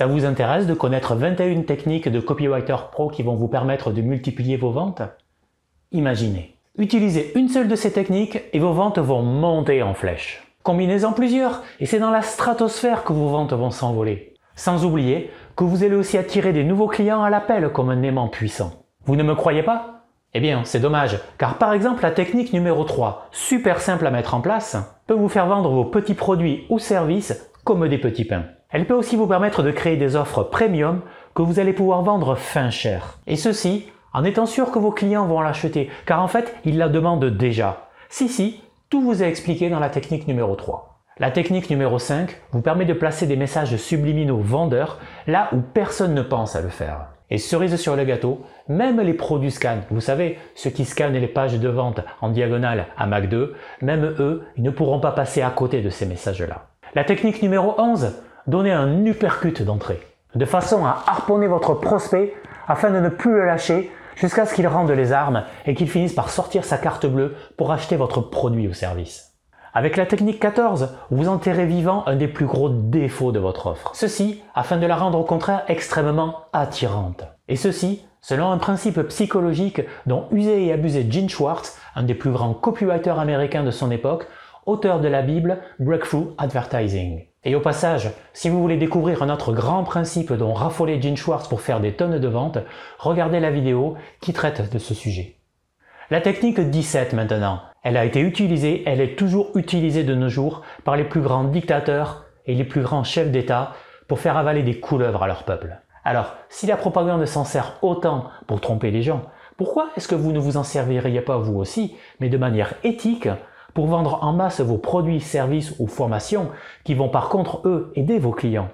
Ça vous intéresse de connaître 21 techniques de copywriter pro qui vont vous permettre de multiplier vos ventes? Imaginez, utilisez une seule de ces techniques et vos ventes vont monter en flèche. Combinez-en plusieurs et c'est dans la stratosphère que vos ventes vont s'envoler. Sans oublier que vous allez aussi attirer des nouveaux clients à l'appel comme un aimant puissant. Vous ne me croyez pas? Eh bien, c'est dommage, car par exemple la technique numéro 3, super simple à mettre en place, peut vous faire vendre vos petits produits ou services comme des petits pains. Elle peut aussi vous permettre de créer des offres premium que vous allez pouvoir vendre fin cher. Et ceci en étant sûr que vos clients vont l'acheter, car en fait, ils la demandent déjà. Si, si, tout vous est expliqué dans la technique numéro 3. La technique numéro 5 vous permet de placer des messages subliminaux vendeurs là où personne ne pense à le faire. Et cerise sur le gâteau, même les pros du scan, vous savez, ceux qui scannent les pages de vente en diagonale à Mac 2, même eux, ils ne pourront pas passer à côté de ces messages-là. La technique numéro 11, donner un uppercut d'entrée, de façon à harponner votre prospect afin de ne plus le lâcher jusqu'à ce qu'il rende les armes et qu'il finisse par sortir sa carte bleue pour acheter votre produit ou service. Avec la technique 14, vous enterrez vivant un des plus gros défauts de votre offre. Ceci afin de la rendre au contraire extrêmement attirante. Et ceci selon un principe psychologique dont usait et abusait Gene Schwartz, un des plus grands copywriters américains de son époque, auteur de la Bible Breakthrough Advertising. Et au passage, si vous voulez découvrir un autre grand principe dont raffolait Gene Schwartz pour faire des tonnes de ventes, regardez la vidéo qui traite de ce sujet. La technique 17 maintenant. Elle a été utilisée, elle est toujours utilisée de nos jours par les plus grands dictateurs et les plus grands chefs d'État pour faire avaler des couleuvres à leur peuple. Alors, si la propagande s'en sert autant pour tromper les gens, pourquoi est-ce que vous ne vous en serviriez pas vous aussi, mais de manière éthique, pour vendre en masse vos produits, services ou formations qui vont par contre, eux, aider vos clients.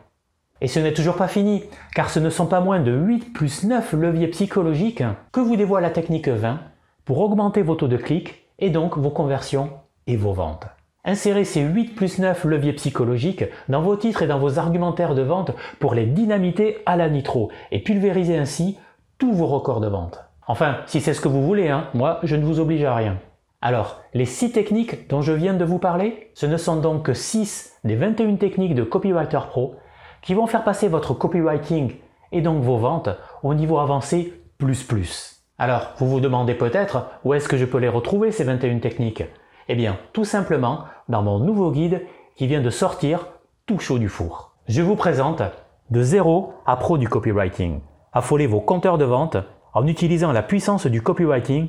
Et ce n'est toujours pas fini, car ce ne sont pas moins de 8 plus 9 leviers psychologiques que vous dévoile la technique 20 pour augmenter vos taux de clic et donc vos conversions et vos ventes. Insérez ces 8 plus 9 leviers psychologiques dans vos titres et dans vos argumentaires de vente pour les dynamiter à la nitro et pulvériser ainsi tous vos records de vente. Enfin, si c'est ce que vous voulez, hein, moi je ne vous oblige à rien. Alors, les 6 techniques dont je viens de vous parler, ce ne sont donc que 6 des 21 techniques de Copywriter Pro qui vont faire passer votre copywriting et donc vos ventes au niveau avancé plus plus. Alors, vous vous demandez peut-être où est-ce que je peux les retrouver ces 21 techniques? Eh bien, tout simplement dans mon nouveau guide qui vient de sortir tout chaud du four. Je vous présente de zéro à pro du copywriting. Affolez vos compteurs de vente en utilisant la puissance du copywriting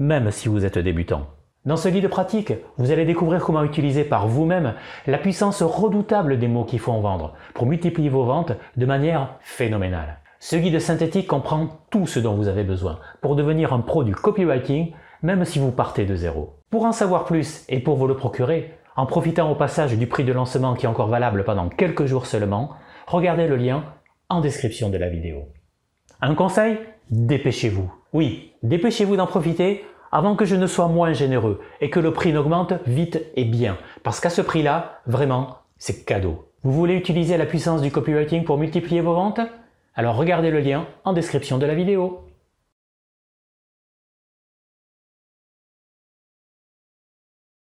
même si vous êtes débutant. Dans ce guide pratique, vous allez découvrir comment utiliser par vous-même la puissance redoutable des mots qui font vendre pour multiplier vos ventes de manière phénoménale. Ce guide synthétique comprend tout ce dont vous avez besoin pour devenir un pro du copywriting, même si vous partez de zéro. Pour en savoir plus et pour vous le procurer, en profitant au passage du prix de lancement qui est encore valable pendant quelques jours seulement, regardez le lien en description de la vidéo. Un conseil Dépêchez-vous. Oui, dépêchez-vous d'en profiter avant que je ne sois moins généreux et que le prix n'augmente vite et bien. Parce qu'à ce prix-là, vraiment, c'est cadeau. Vous voulez utiliser la puissance du copywriting pour multiplier vos ventes? Alors regardez le lien en description de la vidéo.